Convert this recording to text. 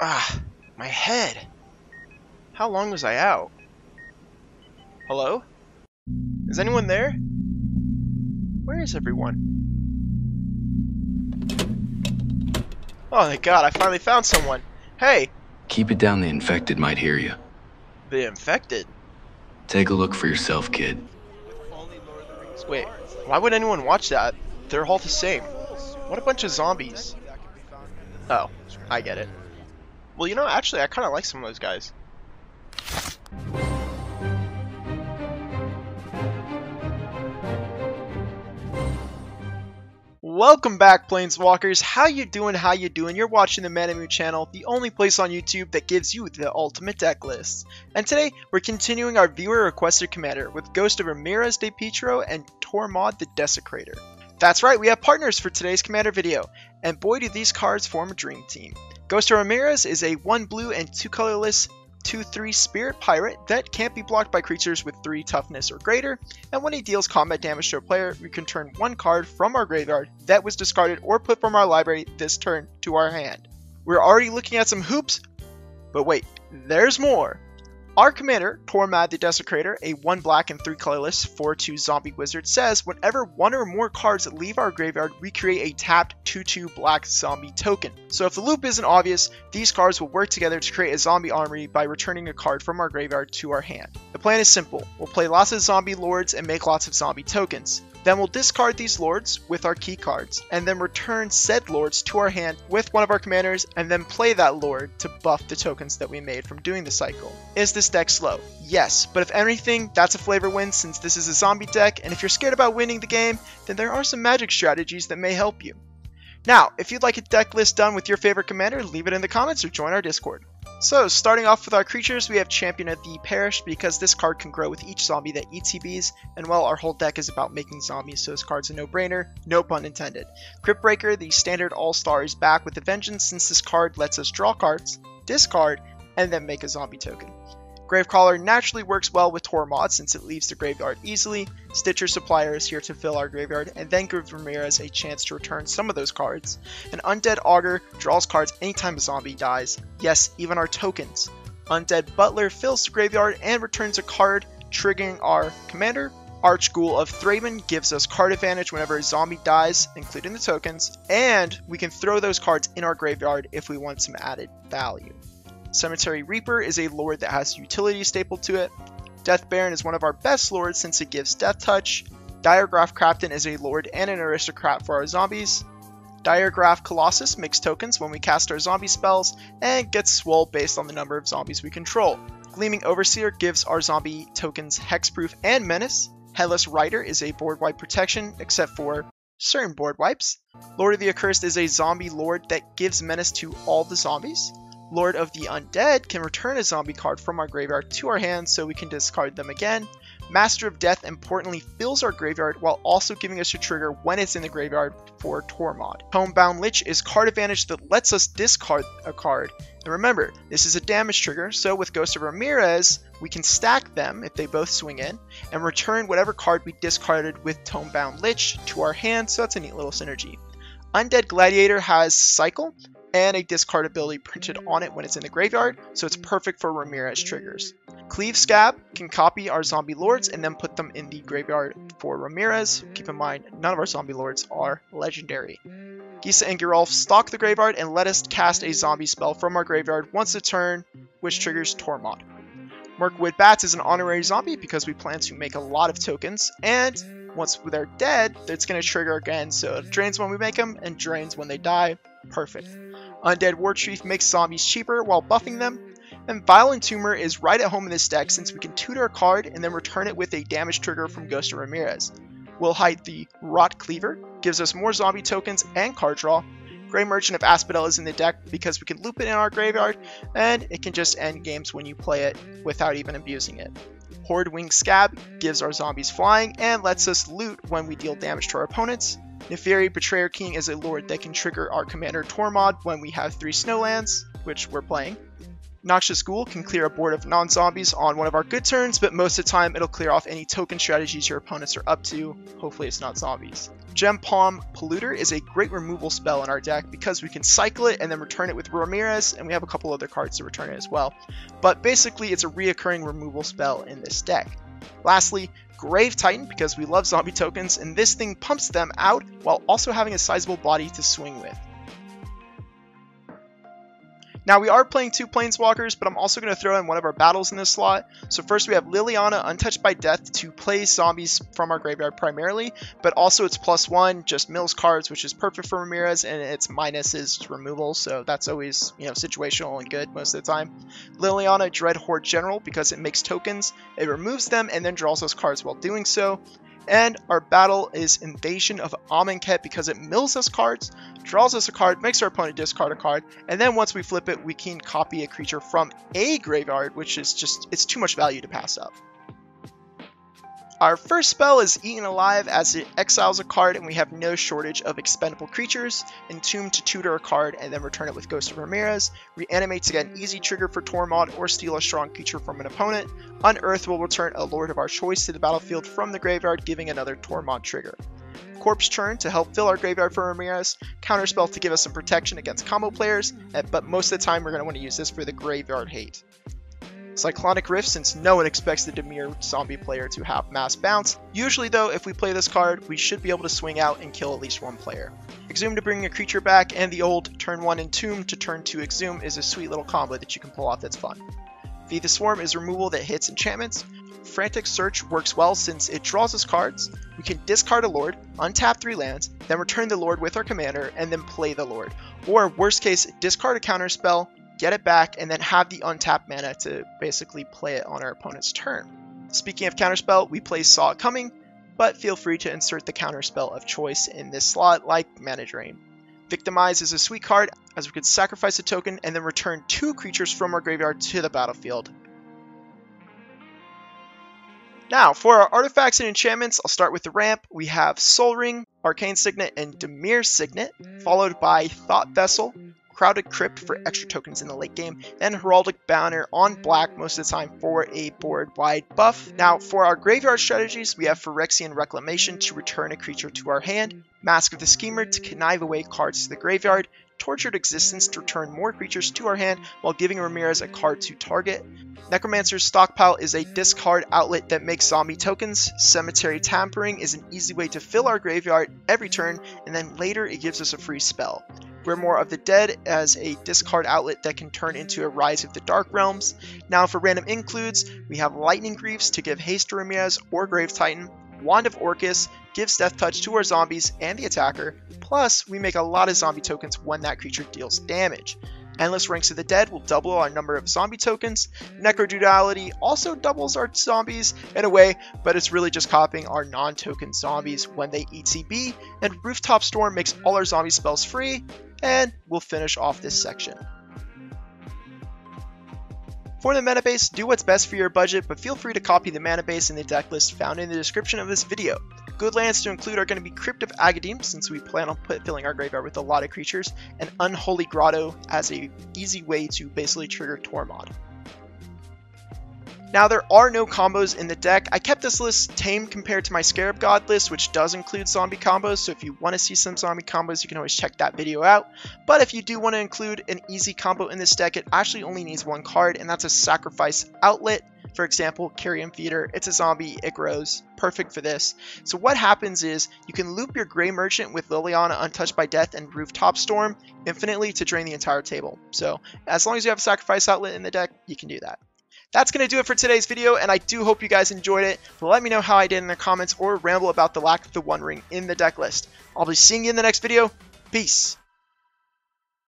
Ah, my head. How long was I out? Hello? Is anyone there? Where is everyone? Oh thank god, I finally found someone. Hey, Keep it down, the infected might hear you. the infected. Take a look for yourself, kid. Wait, why would anyone watch that? They're all the same. What a bunch of zombies. Oh, I get it. Well, you know, actually, I kind of like some of those guys. Welcome back, Planeswalkers. How you doing? How you doing? You're watching the Mana Moot channel, the only place on YouTube that gives you the ultimate deck list. And today, we're continuing our viewer requested commander with Ghost of Ramirez de Pietro and Tormod the Desecrator. That's right, we have partners for today's commander video, and boy do these cards form a dream team. Ghost of Ramirez is a 1 blue and 2 colorless 2-3 spirit pirate that can't be blocked by creatures with 3 toughness or greater, and when he deals combat damage to a player, we can turn one card from our graveyard that was discarded or put from our library this turn to our hand. We're already looking at some hoops, but wait, there's more! Our commander, Tormod the Desecrator, a 1 black and 3 colorless 4-2 zombie wizard, says whenever one or more cards leave our graveyard, we create a tapped 2-2 black zombie token. So if the loop isn't obvious, these cards will work together to create a zombie armory by returning a card from our graveyard to our hand. The plan is simple. We'll play lots of zombie lords and make lots of zombie tokens. Then we'll discard these lords with our key cards, and then return said lords to our hand with one of our commanders, and then play that lord to buff the tokens that we made from doing the cycle. Is this deck slow? Yes, but if anything, that's a flavor win since this is a zombie deck, and if you're scared about winning the game, then there are some magic strategies that may help you. Now, if you'd like a deck list done with your favorite commander, leave it in the comments or join our Discord. So, starting off with our creatures, we have Champion of the Parish because this card can grow with each zombie that ETBs, and while our whole deck is about making zombies, so this card's a no-brainer, no pun intended. Cryptbreaker, the standard all-star, is back with a vengeance since this card lets us draw cards, discard, and then make a zombie token. Gravecrawler naturally works well with Tormod since it leaves the graveyard easily. Stitcher Supplier is here to fill our graveyard and then give Ramirez a chance to return some of those cards. An Undead Augur draws cards anytime a zombie dies. Yes, even our tokens. Undead Butler fills the graveyard and returns a card, triggering our commander. Archghoul of Thraben gives us card advantage whenever a zombie dies, including the tokens, and we can throw those cards in our graveyard if we want some added value. Cemetery Reaper is a lord that has utility stapled to it. Death Baron is one of our best lords since it gives Death Touch. Diregraf Captain is a lord and an aristocrat for our zombies. Diregraf Colossus makes tokens when we cast our zombie spells and gets swole based on the number of zombies we control. Gleaming Overseer gives our zombie tokens Hexproof and Menace. Headless Rider is a board wipe protection except for certain board wipes. Lord of the Accursed is a zombie lord that gives Menace to all the zombies. Lord of the Undead can return a zombie card from our graveyard to our hand so we can discard them again. Master of Death importantly fills our graveyard while also giving us a trigger when it's in the graveyard for Tormod. Tomebound Lich is card advantage that lets us discard a card. And remember, this is a damage trigger, so with Ghost of Ramirez, we can stack them if they both swing in, and return whatever card we discarded with Tomebound Lich to our hand, so that's a neat little synergy. Undead Gladiator has Cycle, and a discard ability printed on it when it's in the graveyard, so it's perfect for Ramirez triggers. Cleave Scab can copy our zombie lords and then put them in the graveyard for Ramirez. Keep in mind, none of our zombie lords are legendary. Gisa and Geralf stalk the graveyard and let us cast a zombie spell from our graveyard once a turn, which triggers Tormod. Mirkwood Bats is an honorary zombie because we plan to make a lot of tokens, and once they're dead, it's going to trigger again, so it drains when we make them and drains when they die. Perfect. Undead War Chief makes zombies cheaper while buffing them, and Vampiric Tutor is right at home in this deck since we can tutor a card and then return it with a damage trigger from Ghost of Ramirez. We'll hide the Rot Cleaver, gives us more zombie tokens and card draw. Gray Merchant of Asphodel is in the deck because we can loop it in our graveyard, and it can just end games when you play it without even abusing it. Hordewing Skaab gives our zombies flying and lets us loot when we deal damage to our opponents. Narfi Betrayer King is a lord that can trigger our commander Tormod when we have three snowlands, which we're playing. Noxious Ghoul can clear a board of non-zombies on one of our good turns, but most of the time it'll clear off any token strategies your opponents are up to. Hopefully it's not zombies. Gempalm Polluter is a great removal spell in our deck because we can cycle it and then return it with Ramirez, and we have a couple other cards to return it as well. But basically it's a reoccurring removal spell in this deck. Lastly, Grave Titan because we love zombie tokens, and this thing pumps them out while also having a sizable body to swing with. Now we are playing two Planeswalkers, but I'm also going to throw in one of our battles in this slot. So first we have Liliana, Untouched by Death, to play zombies from our graveyard primarily, but also it's plus one, just mills cards, which is perfect for Ramirez, and its minus is removal, so that's always, you know, situational and good most of the time. Liliana, Dreadhorde General, because it makes tokens, it removes them and then draws those cards while doing so. And our battle is Invasion of Amonkhet because it mills us cards, draws us a card, makes our opponent discard a card, and then once we flip it, we can copy a creature from a graveyard, which is just, it's too much value to pass up. Our first spell is Eaten Alive as it exiles a card and we have no shortage of expendable creatures. Entomb to tutor a card and then return it with Ghost of Ramirez. Reanimate to get an easy trigger for Tormod or steal a strong creature from an opponent. Unearth will return a Lord of our choice to the battlefield from the graveyard giving another Tormod trigger. Corpse Churn to help fill our graveyard for Ramirez, Counterspell to give us some protection against combo players, but most of the time we're going to want to use this for the graveyard hate. Cyclonic Rift since no one expects the Dimir zombie player to have mass bounce. Usually though, if we play this card, we should be able to swing out and kill at least one player. Exhume to bring a creature back, and the old turn 1 Entomb to turn 2 Exhume is a sweet little combo that you can pull off that's fun. Feed the Swarm is removal that hits enchantments. Frantic Search works well since it draws us cards. We can discard a Lord, untap 3 lands, then return the Lord with our commander, and then play the Lord. Or worst case, discard a counter spell, get it back, and then have the untapped mana to basically play it on our opponent's turn. Speaking of counterspell, we play Saw It Coming, but feel free to insert the counterspell of choice in this slot like Mana Drain. Victimize is a sweet card as we could sacrifice a token and then return two creatures from our graveyard to the battlefield. Now, for our artifacts and enchantments, I'll start with the ramp. We have Soul Ring, Arcane Signet, and Dimir Signet, mm. followed by Thought Vessel, Crowded Crypt for extra tokens in the late game, and Heraldic Banner on black most of the time for a board-wide buff. Now, for our graveyard strategies, we have Phyrexian Reclamation to return a creature to our hand, Mask of the Schemer to connive away cards to the graveyard, Tortured Existence to return more creatures to our hand while giving Ramirez a card to target. Necromancer's Stockpile is a discard outlet that makes zombie tokens. Cemetery Tampering is an easy way to fill our graveyard every turn, and then later it gives us a free spell. Grimoire of the Dead as a discard outlet that can turn into a Rise of the Dark Realms. Now for random includes, we have Lightning Greaves to give haste to Ramirez or Grave Titan, Wand of Orcus gives Death Touch to our zombies and the attacker, plus we make a lot of zombie tokens when that creature deals damage. Endless Ranks of the Dead will double our number of zombie tokens. Necroduality also doubles our zombies in a way, but it's really just copying our non-token zombies when they ETB. And Rooftop Storm makes all our zombie spells free, and we'll finish off this section. For the mana base, do what's best for your budget, but feel free to copy the mana base in the deck list found in the description of this video. Good lands to include are going to be Crypt of Agadeem, since we plan on filling our graveyard with a lot of creatures, and Unholy Grotto as a easy way to basically trigger Tormod. Now there are no combos in the deck. I kept this list tame compared to my Scarab God list, which does include zombie combos, so if you want to see some zombie combos, you can always check that video out. But if you do want to include an easy combo in this deck, it actually only needs one card, and that's a Sacrifice Outlet. For example, Carrion Feeder, it's a zombie, it grows, perfect for this. So what happens is, you can loop your Gray Merchant with Liliana Untouched by Death and Rooftop Storm infinitely to drain the entire table. So as long as you have a Sacrifice Outlet in the deck, you can do that. That's going to do it for today's video, and I do hope you guys enjoyed it. Let me know how I did in the comments or ramble about the lack of the One Ring in the deck list. I'll be seeing you in the next video. Peace.